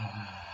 Ah.